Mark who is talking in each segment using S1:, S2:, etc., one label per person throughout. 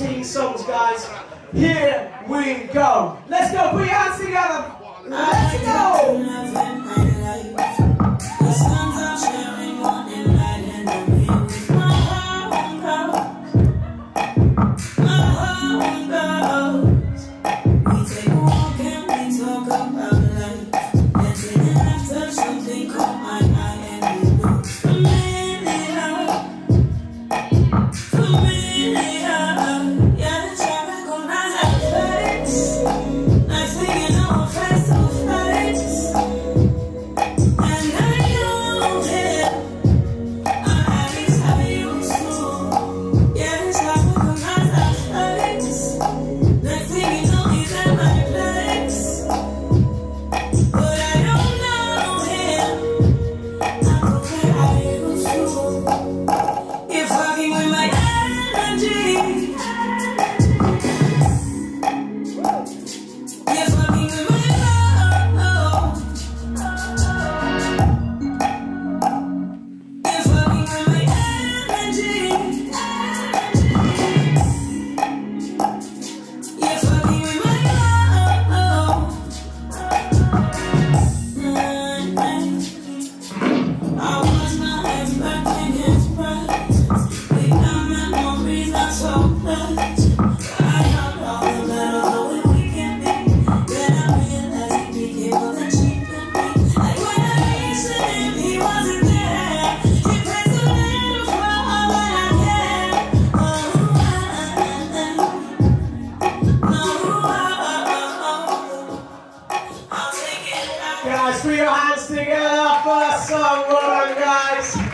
S1: 14 songs, guys. Here we go. Let's go. Put your hands together. Let's go. Guys, put your hands together. First song, Lauren, guys.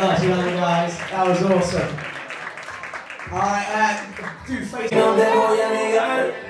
S1: Other guys, that was awesome. Alright, uh, do face.